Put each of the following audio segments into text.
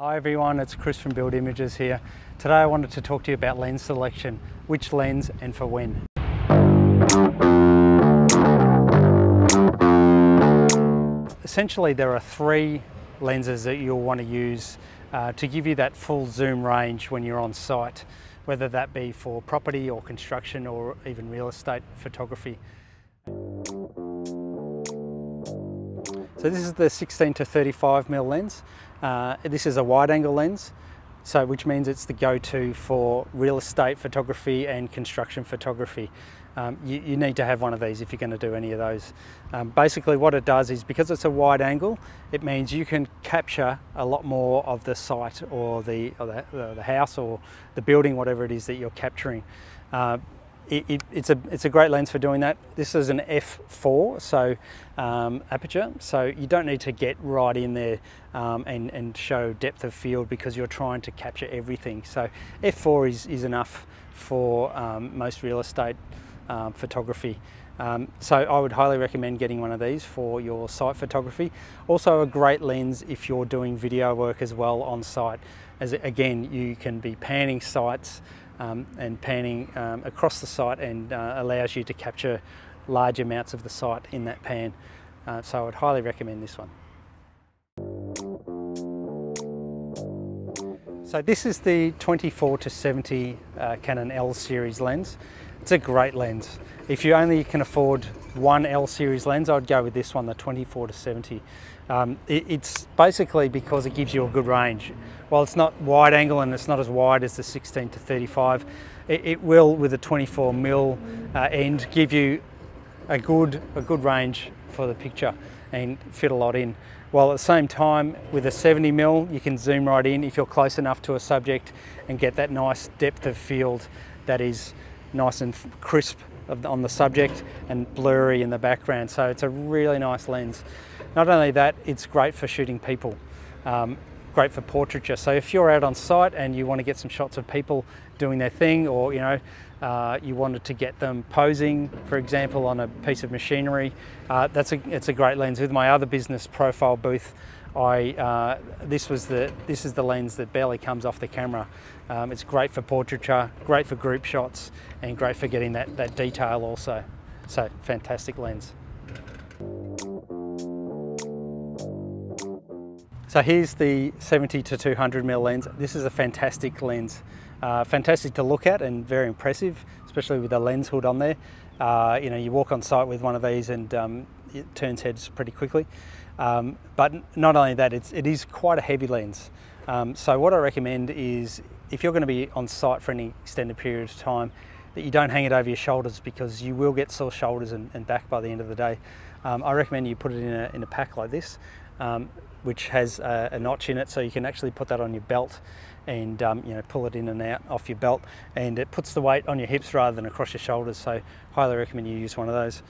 Hi everyone, it's Chris from Build Images here. Today I wanted to talk to you about lens selection, which lens and for when. Essentially there are three lenses that you'll want to use uh, to give you that full zoom range when you're on site, whether that be for property or construction or even real estate photography. So this is the 16 to 35 mm lens. Uh, this is a wide angle lens, so which means it's the go-to for real estate photography and construction photography. Um, you, you, need to have one of these if you're going to do any of those. Um, basically what it does is because it's a wide angle, it means you can capture a lot more of the site or the, or the, the house or the building, whatever it is that you're capturing. Uh, it, it, it's, a, it's a great lens for doing that. This is an f4 so um, aperture, so you don't need to get right in there um, and, and show depth of field because you're trying to capture everything. So f4 is, is enough for um, most real estate um, photography. Um, so I would highly recommend getting one of these for your site photography. Also a great lens if you're doing video work as well on site. As again, you can be panning sites um, and panning um, across the site and uh, allows you to capture large amounts of the site in that pan. Uh, so I would highly recommend this one. So this is the 24 to 70 uh, Canon L series lens. It's a great lens. If you only can afford one L series lens, I'd go with this one, the 24 to 70. Um, it, it's basically because it gives you a good range. While it's not wide angle and it's not as wide as the 16 to 35, it, it will, with a 24 mil uh, end, give you a good, a good range for the picture and fit a lot in. While at the same time, with a 70 mil, you can zoom right in if you're close enough to a subject and get that nice depth of field that is nice and crisp on the subject and blurry in the background. So it's a really nice lens. Not only that, it's great for shooting people, um, great for portraiture. So if you're out on site and you want to get some shots of people doing their thing or you know, uh, you wanted to get them posing, for example, on a piece of machinery, uh, that's a, it's a great lens. With my other business profile booth, I, uh, this, was the, this is the lens that barely comes off the camera. Um, it's great for portraiture, great for group shots, and great for getting that, that detail also. So, fantastic lens. So here's the 70 to 200 mm lens. This is a fantastic lens. Uh, fantastic to look at and very impressive, especially with the lens hood on there. Uh, you know, you walk on site with one of these and um, it turns heads pretty quickly. Um, but not only that, it's, it is quite a heavy lens. Um, so what I recommend is if you're going to be on site for any extended period of time, that you don't hang it over your shoulders because you will get sore shoulders and, and back by the end of the day. Um, I recommend you put it in a, in a pack like this. Um, which has a, a, notch in it so you can actually put that on your belt and um, you know pull it in and out off your belt and it puts the weight on your hips rather than across your shoulders so highly recommend you use one of those.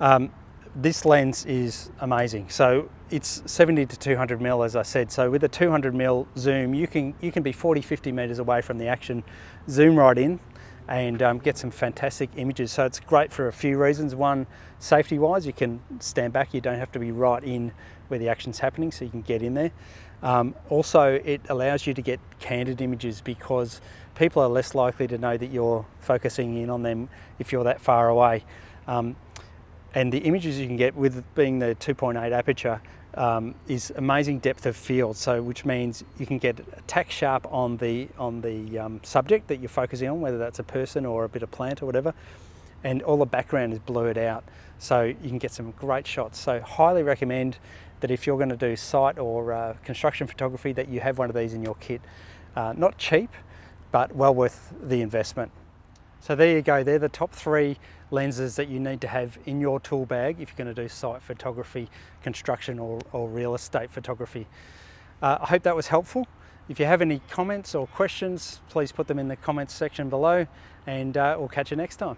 Um, this lens is amazing. So it's 70 to 200 mil as I said. So with a 200 mil zoom you can you can be 40 50 meters away from the action. Zoom right in and um, get some fantastic images so it's great for a few reasons one safety wise you can stand back you don't have to be right in where the action's happening so you can get in there. Um, also, it allows you to get candid images because people are less likely to know that you're focusing in on them if you're that far away. Um, and the images you can get with being the 2.8 aperture um, is amazing depth of field. So, which means you can get tack sharp on the on the um, subject that you're focusing on, whether that's a person or a bit of plant or whatever and all the background is blurred out. So you can get some great shots. So highly recommend that if you're going to do site or uh, construction photography that you have one of these in your kit. Uh, not cheap but well worth the investment so there you go. They're the top three lenses that you need to have in your tool bag if you're going to do site photography construction or, or real estate photography. Uh, I hope that was helpful. If you have any comments or questions please put them in the comments section below and uh, we'll catch you next time.